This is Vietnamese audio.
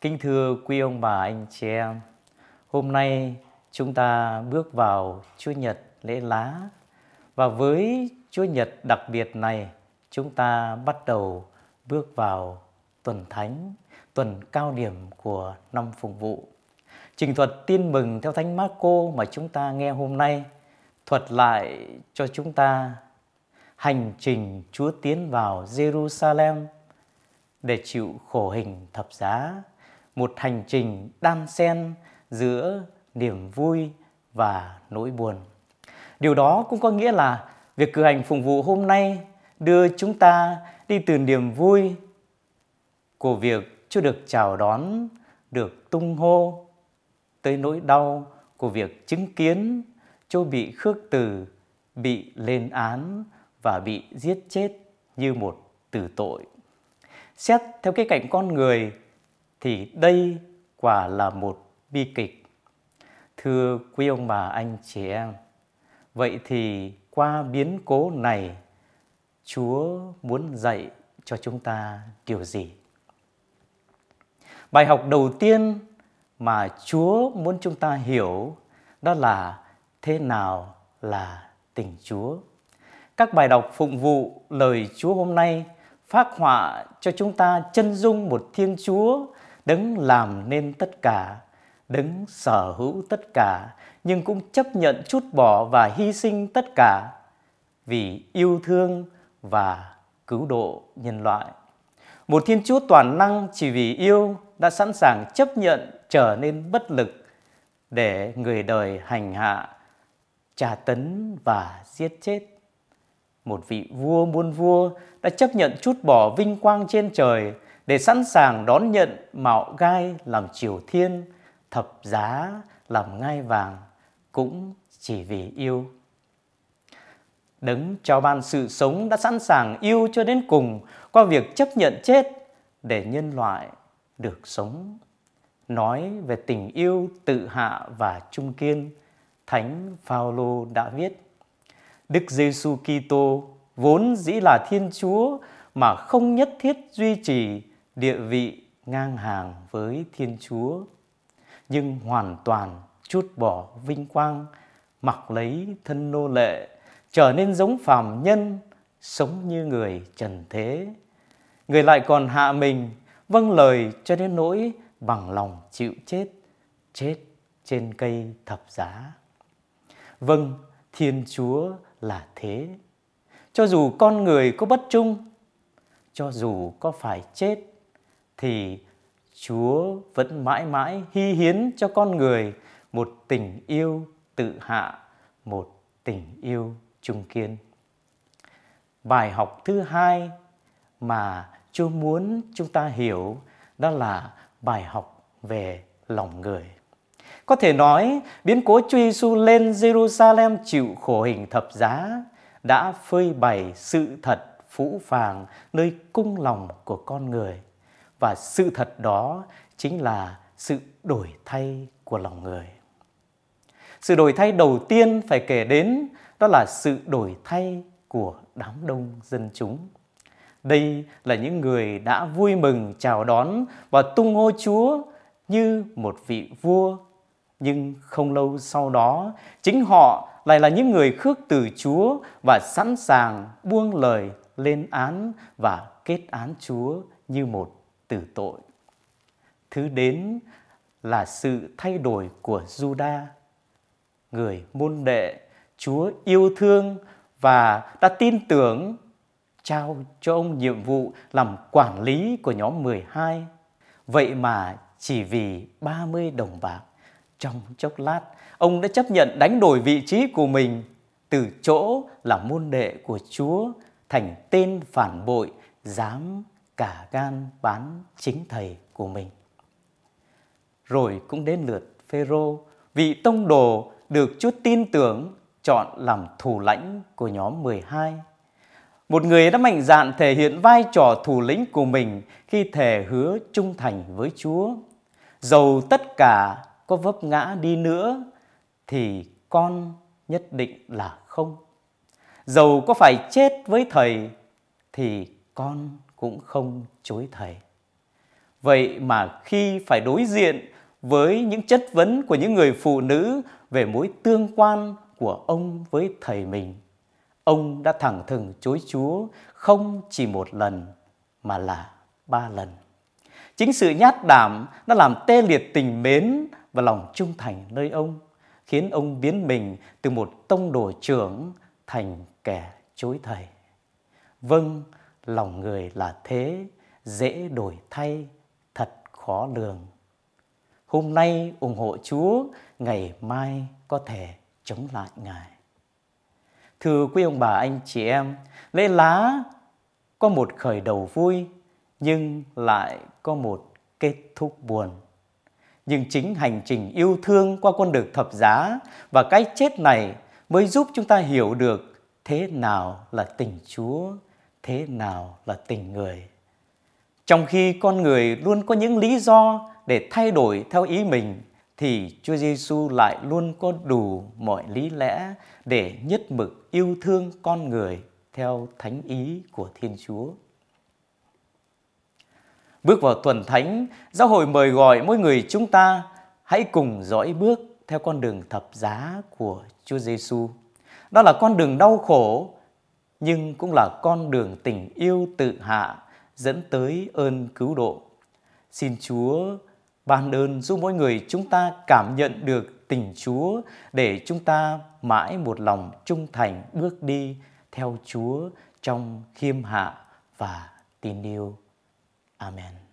Kính thưa quý ông bà anh chị em, hôm nay chúng ta bước vào Chúa Nhật lễ lá và với Chúa Nhật đặc biệt này chúng ta bắt đầu bước vào tuần thánh, tuần cao điểm của năm phục vụ. Trình thuật tin mừng theo Thánh Marco mà chúng ta nghe hôm nay thuật lại cho chúng ta hành trình Chúa tiến vào Jerusalem để chịu khổ hình thập giá, một hành trình đan xen giữa niềm vui và nỗi buồn. Điều đó cũng có nghĩa là việc cử hành phụng vụ hôm nay đưa chúng ta đi từ niềm vui của việc chưa được chào đón, được tung hô tới nỗi đau của việc chứng kiến Châu bị khước từ, bị lên án và bị giết chết như một tử tội. Xét theo cái cạnh con người thì đây quả là một bi kịch. Thưa quý ông bà anh chị em, vậy thì qua biến cố này, Chúa muốn dạy cho chúng ta điều gì? Bài học đầu tiên mà Chúa muốn chúng ta hiểu đó là thế nào là tình Chúa. Các bài đọc phụng vụ lời Chúa hôm nay phát họa cho chúng ta chân dung một Thiên Chúa đấng làm nên tất cả, đấng sở hữu tất cả, nhưng cũng chấp nhận chút bỏ và hy sinh tất cả vì yêu thương và cứu độ nhân loại. Một Thiên Chúa toàn năng chỉ vì yêu đã sẵn sàng chấp nhận trở nên bất lực để người đời hành hạ, tra tấn và giết chết. Một vị vua muôn vua đã chấp nhận chút bỏ vinh quang trên trời để sẵn sàng đón nhận mạo gai làm triều thiên, thập giá làm ngai vàng, cũng chỉ vì yêu. Đấng cho ban sự sống đã sẵn sàng yêu cho đến cùng qua việc chấp nhận chết để nhân loại được sống. Nói về tình yêu tự hạ và trung kiên, Thánh Phaolô đã viết: Đức Giêsu Kitô vốn dĩ là Thiên Chúa mà không nhất thiết duy trì địa vị ngang hàng với Thiên Chúa, nhưng hoàn toàn chút bỏ vinh quang, mặc lấy thân nô lệ, trở nên giống phàm nhân, sống như người trần thế. Người lại còn hạ mình, vâng lời cho đến nỗi bằng lòng chịu chết, chết trên cây thập giá. Vâng, Thiên Chúa là thế. Cho dù con người có bất trung, cho dù có phải chết, thì Chúa vẫn mãi mãi hy hiến cho con người một tình yêu tự hạ, một tình yêu trung kiên. Bài học thứ hai mà Chúa muốn chúng ta hiểu đó là bài học về lòng người. Có thể nói, biến cố Chúa Giêsu lên Jerusalem chịu khổ hình thập giá đã phơi bày sự thật phũ phàng nơi cung lòng của con người. Và sự thật đó chính là sự đổi thay của lòng người. Sự đổi thay đầu tiên phải kể đến đó là sự đổi thay của đám đông dân chúng. Đây là những người đã vui mừng chào đón và tung hô Chúa như một vị vua. Nhưng không lâu sau đó, chính họ lại là những người khước từ Chúa và sẵn sàng buông lời lên án và kết án Chúa như một tử tội. Thứ đến là sự thay đổi của Juda, người môn đệ Chúa yêu thương và đã tin tưởng trao cho ông nhiệm vụ làm quản lý của nhóm 12. Vậy mà chỉ vì 30 đồng bạc, trong chốc lát, ông đã chấp nhận đánh đổi vị trí của mình từ chỗ là môn đệ của Chúa thành tên phản bội, dám cả gan bán chính thầy của mình. Rồi cũng đến lượt Phêrô, vị tông đồ được Chúa tin tưởng chọn làm thủ lãnh của nhóm 12 một người đã mạnh dạn thể hiện vai trò thủ lĩnh của mình khi thề hứa trung thành với Chúa. Dầu tất cả có vấp ngã đi nữa thì con nhất định là không. Dầu có phải chết với thầy thì con cũng không chối thầy. Vậy mà khi phải đối diện với những chất vấn của những người phụ nữ về mối tương quan của ông với thầy mình, ông đã thẳng thừng chối Chúa không chỉ một lần mà là ba lần. Chính sự nhát đảm đã làm tê liệt tình mến và lòng trung thành nơi ông, khiến ông biến mình từ một tông đồ trưởng thành kẻ chối thầy. Vâng, lòng người là thế, dễ đổi thay, thật khó lường. Hôm nay ủng hộ Chúa, ngày mai có thể chống lại Ngài. Thưa quý ông bà anh chị em, lễ lá có một khởi đầu vui nhưng lại có một kết thúc buồn. Nhưng chính hành trình yêu thương qua con đường thập giá và cái chết này mới giúp chúng ta hiểu được thế nào là tình Chúa, thế nào là tình người. Trong khi con người luôn có những lý do để thay đổi theo ý mình thì Chúa Giêsu lại luôn có đủ mọi lý lẽ để nhất mực yêu thương con người theo thánh ý của Thiên Chúa. Bước vào tuần thánh, giáo hội mời gọi mỗi người chúng ta hãy cùng dõi bước theo con đường thập giá của Chúa Giêsu. Đó là con đường đau khổ nhưng cũng là con đường tình yêu tự hạ dẫn tới ơn cứu độ. Xin Chúa ban ơn giúp mỗi người chúng ta cảm nhận được tình Chúa để chúng ta mãi một lòng trung thành bước đi theo Chúa trong khiêm hạ và tin yêu. Amen.